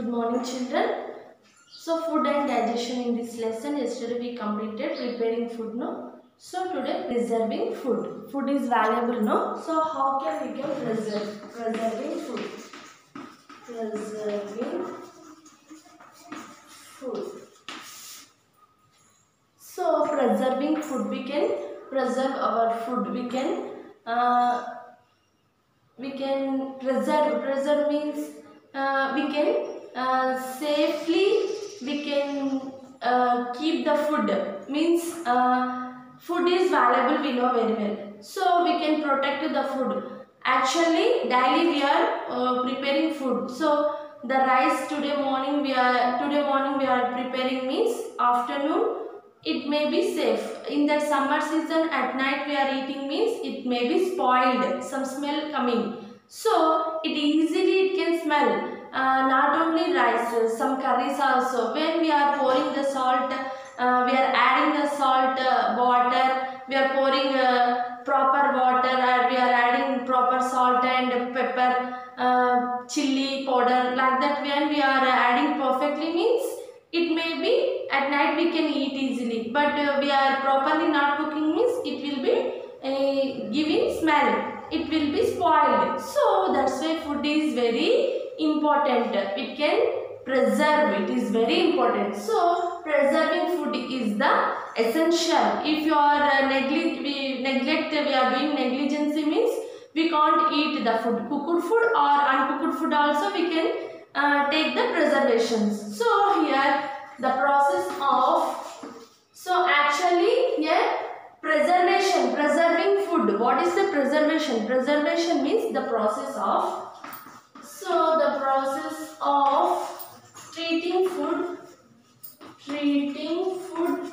Good morning children. So food and digestion in this lesson yesterday we completed preparing food no. So today preserving food. Food is valuable no. So how can we can preserve preserving food? Preserving food. So preserving food we can preserve our food we can uh, we can preserve preserve means uh, we can safely we can uh, keep the food. Means uh, food is valuable we know very well. So we can protect the food. Actually daily we are uh, preparing food. So the rice today morning we are today morning we are preparing means afternoon it may be safe. In the summer season at night we are eating means it may be spoiled some smell coming. So it easily it can smell uh, not only rice some curries also. When we are pouring the salt uh, we are adding the salt uh, water. We are pouring uh, proper water or we are adding proper salt and pepper uh, chili powder like that. When we are adding perfectly means it may be at night we can eat easily. But we are properly not cooking means it will be giving smell. It will be spoiled. So that's why food is very important. It can preserve it. Is very important. So preserving food is the essential. If you are uh, neglect we neglect we are doing negligence means we can't eat the food. Cooked food or uncooked food also we can uh, take the preservations. So here the process of so actually here preservation preserving food. What is the preservation? Preservation means the process of so the process of treating food treating food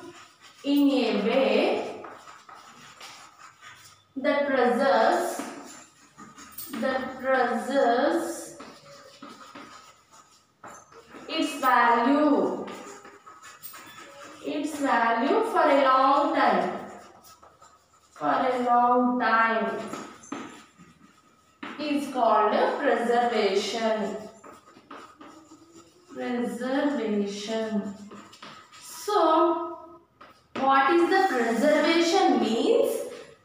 in a way that preserves that preserves its value its value for a long time. For a long time is called preservation. Preservation. So what is the preservation means?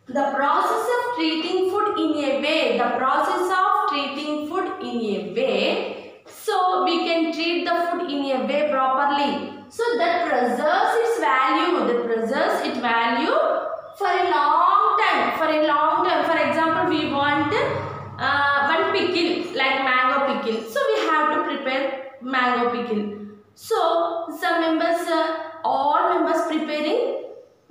The process of treating food in a way. The process of treating food in a way so we can treat the food in a way properly so that preserves its value that preserves its value for a long time for a long time for example we want uh, one pickle like mango pickle so we have to prepare mango pickle so some members uh, all members preparing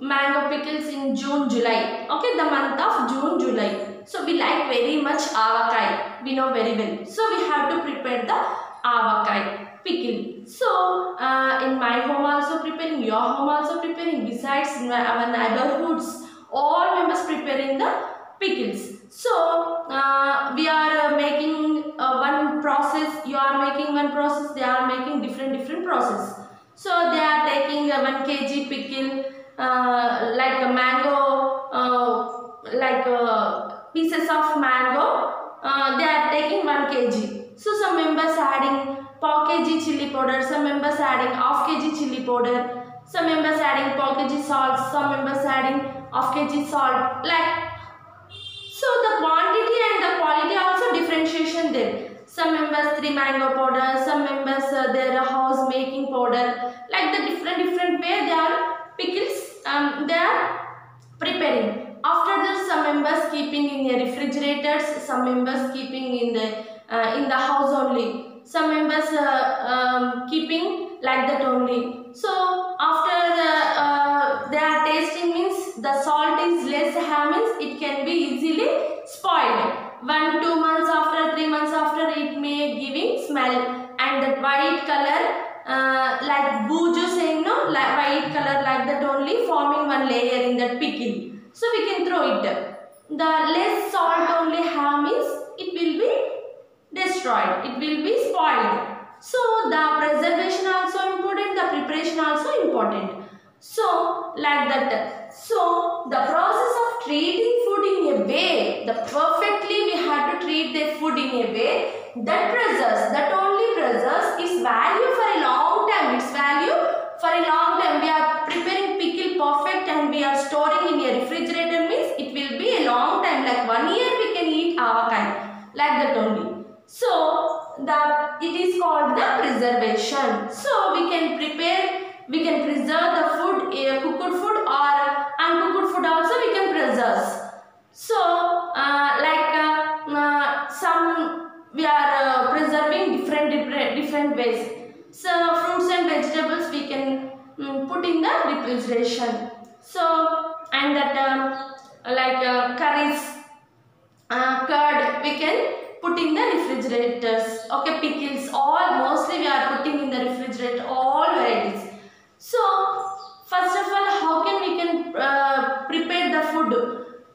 mango pickles in June, July. Okay, the month of June, July. So we like very much avakai. We know very well. So we have to prepare the avakai pickle. So uh, in my home also preparing, your home also preparing. Besides in our neighborhoods, all members preparing the pickles. So uh, we are uh, making uh, one process. You are making one process. They are making different different process. So they are taking a 1 kg pickle uh, like a mango, uh, like uh, pieces of mango. Uh, they are taking 1 kg. So some members adding paw kg chili powder, some members adding half kg chili powder, some members adding paw kg salt, some members adding half kg salt. Like so the quantity and the quality also differentiation there. Some members 3 mango powder, some members uh, their house making powder. Like the different different way they are pickles um, they are preparing. After that some members keeping in the refrigerators, some members keeping in the uh, in the house only. Some members uh, um, keeping like that only. So after the, uh, they are tasting means the salt is less means it can be easily spoiled. One, two months after, three months after it may giving smell and that white color uh, like buju saying no like white color like that only forming one layer in that pickle. So we can throw it. The less salt only have means it will be destroyed. It will be spoiled. So the preservation also important, the preparation also important. So like that. So the process of treating food in a way, the perfectly we have to treat the food in a way that preserves, that only preserves its value for a long time. Its value for a long time. We are preparing pickle perfect and we are storing in a refrigerator means it will be a long time. Like one year we can eat avakai. Like that only. So the it is called the preservation. So we can prepare, we can preserve the food, uh, cooked food or uncooked food also we can preserve. So uh, like uh, uh, some we are uh, preserving different different different ways. So fruits and vegetables we can mm, put in the refrigeration. So and that um, like uh, curries, uh, curd we can put in the refrigerators. Okay, pickles all mostly we are putting in the refrigerator all varieties. So first of all, how can we can uh, prepare the food?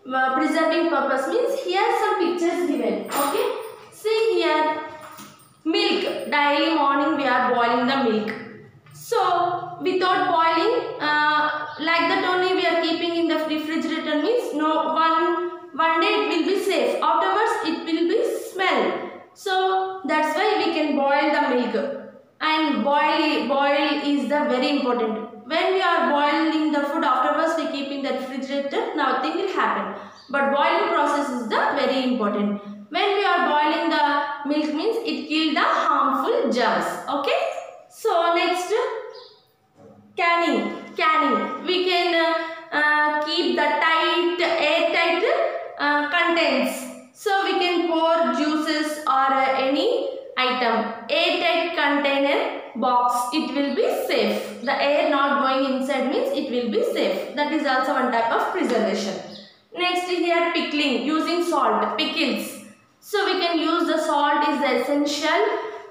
Uh, preserving purpose means here some pictures given. Okay, see here milk daily morning we are boiling the milk so without boiling uh, like that only we are keeping in the refrigerator means no one one day it will be safe afterwards it will be smell so that's why we can boil the milk and boil boil is the very important when we are boiling the food afterwards we keep in the refrigerator nothing will happen but boiling process is the very important when we are boiling the milk means it kill the harmful germs okay so next canning canning we can uh, uh, keep the tight airtight uh, contents so we can pour juices or uh, any item airtight container box it will be safe the air not going inside means it will be safe that is also one type of preservation next here pickling using salt pickles so we can use the salt is essential.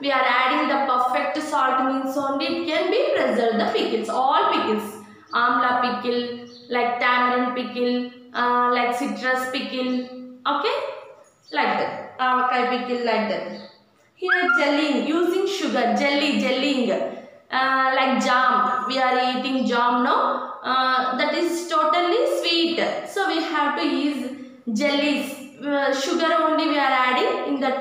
We are adding the perfect salt means only it can be preserved the pickles. All pickles. Amla pickle, like tamarind pickle, uh, like citrus pickle. Okay? Like that. Avakai pickle like that. Here jellying, using sugar, jelly, jellying. Uh, like jam, we are eating jam now. Uh, that is totally sweet. So we have to use jellies uh, sugar only we are adding in that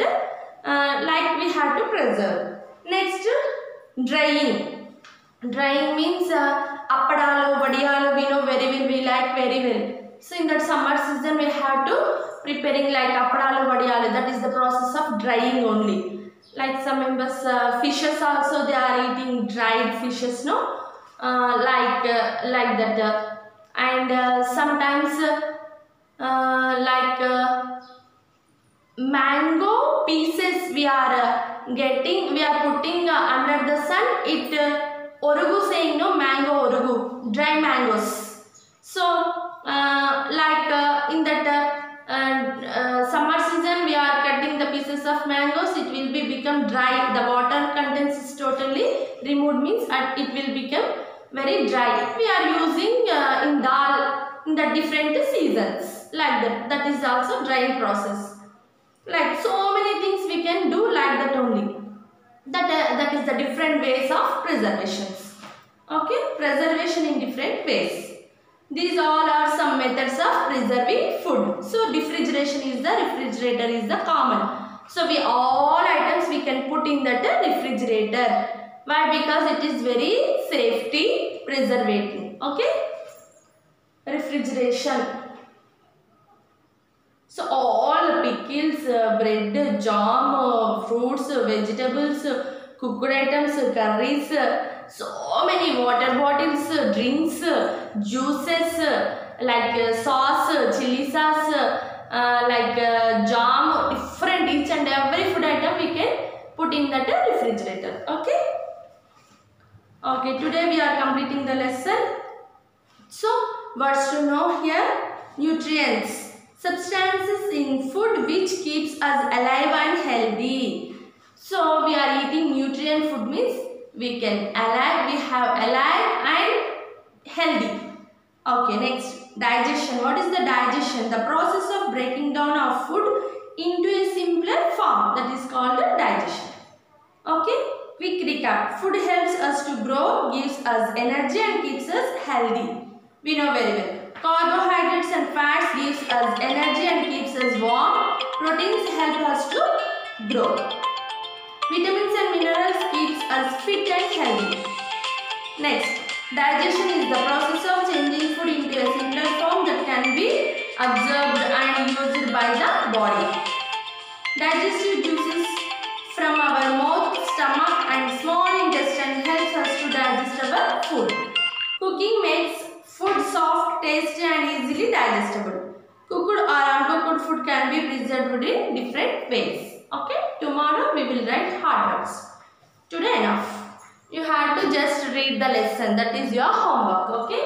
uh, like we have to preserve. Next drying. Drying means uh, appadalu, vadiyalu we know very well, we like very well. So in that summer season we have to preparing like appadalu, vadiyalu that is the process of drying only. Like some members uh, fishes also they are eating dried fishes no uh, like uh, like that. And uh, sometimes uh, like uh, mango pieces we are getting we are putting under the sun. It orugu saying no mango orugu dry mangoes. So like in that summer season we are cutting the pieces of mangoes. It will be become dry. The water contents is totally removed means and it will become very dry. We are using uh, in dal in the different seasons. Like that that is also drying process. Like so many things we can do like that only. That uh, that is the different ways of preservations. Okay? Preservation in different ways. These all are some methods of preserving food. So refrigeration is the refrigerator is the common. So we all items we can put in that refrigerator why because it is very safety preservating okay refrigeration so all pickles, uh, bread, jam, uh, fruits, vegetables, cooked items, curries, uh, so many water bottles, drinks, juices, like sauce, chili sauce, like jam, different each and every food item we can put in that refrigerator. Okay. Okay. Today we are completing the lesson. So words to know here. Nutrients. Substances in food which keeps us alive and healthy. So we are eating nutrient food means we can alive we have alive and healthy. Okay next. Digestion. What is the digestion? The process of breaking down of food into a simpler form that is called digestion. Okay quick recap food helps us to grow gives us energy and keeps us healthy we know very well Carbohydrates and fats gives us energy and keeps us warm. Proteins help us to grow. Vitamins and minerals keeps us fit and healthy. Next, digestion is the process of changing food into a simpler form that can be absorbed and used by the body. Digestive juices from our mouth, stomach and small intestine helps us to digest our food. Cooking makes food soft, tasty and easily digestible. Cooked or uncooked food can be preserved in different ways. Okay, tomorrow we will write hard words. Today enough. You have to just read the lesson. That is your homework. Okay.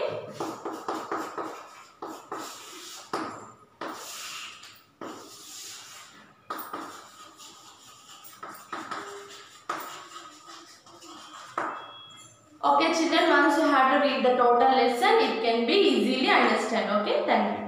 Okay children, once you have to read the total lesson, it can be easily understand. Okay, thank you.